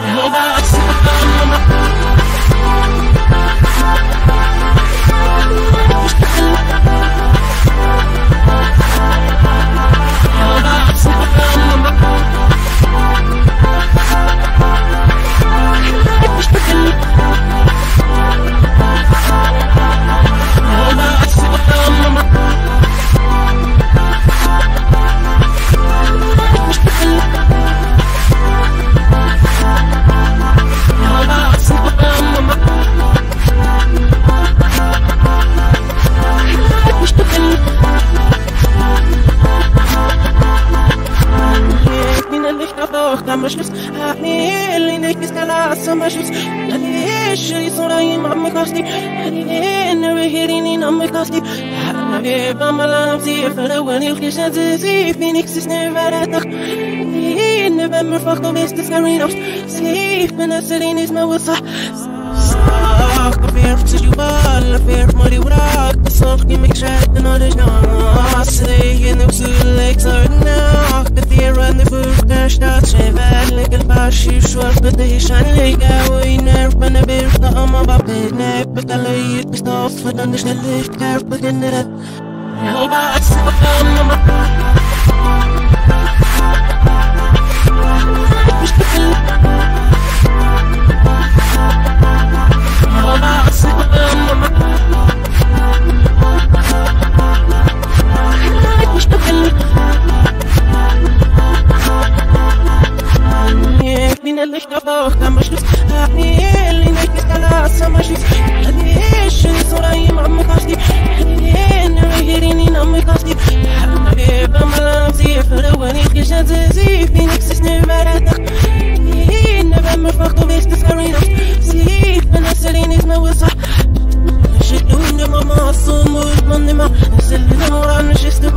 Yeah. انا اللي خافوخ ما شفت هاني اللي نكس على ما شفت هاني شي صراي ما مكاسلي هاني انا بهيريني ما مكاسلي انا بيبا ملا نفسي فلواني وخيش نزيزي فيني كسيس نفرتك نبا مرفقو بيست سكرينوش سيف من السرين اسمه وصح صاخ فير تجيبال فير مري وراك صاخ كيمك شاد نارجنا aşık şu arka değişen heykel oynar bana bir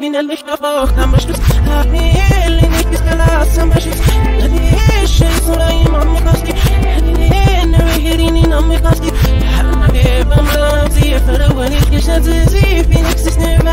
من اللي اشتباه كم مشلوس اللي نكس كلاس مشلوس ليش صراي مع قصدي انا غيريني نم قصدي حبيب ملامسي فلواني الخشات زي في نكس سنبرتك